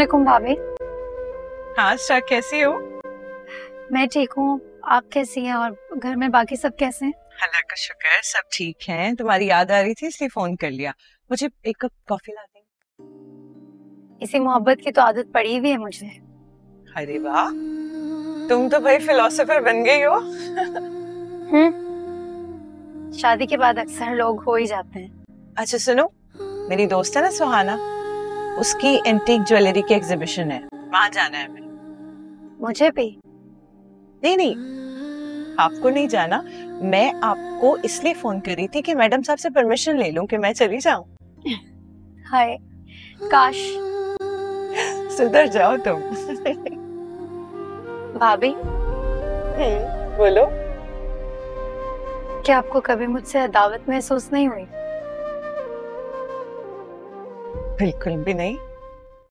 भाभी। हाँ कैसी हो? मैं ठीक हूँ। आप कैसी हैं और घर में बाकी सब कैसे हैं? अल्लाह का शुक्र सब ठीक है। तुम्हारी याद आ रही थी इसलिए फ़ोन कर लिया। मुझे एक कप कॉफ़ी ला देंगे इसी मोहब्बत की तो आदत पड़ी हुई है मुझे। अरे वाह! तुम तो भाई फिलोसोफर बन गई हो। हम्म। शादी के बाद अक्सर लोग हो ही जाते हैं। अच्छा सुनो। मेरी दोस्त है ना सुहाना उसकी एंटीक ज्वेलरी की एग्जीबिशन है। वहाँ जाना है हमें मुझे भी। नहीं नहीं। आपको नहीं जाना। मैं आपको इसलिए फ़ोन करी थी कि मैडम साहब से परमिशन ले लूँ कि मैं चली जाऊँ। हाय। काश। सुधर जाओ तुम। भाभी। हम्म, बोलो। क्या आपको कभी मुझसे अदावत महसूस नहीं हुई? बिल्कुल भी नहीं।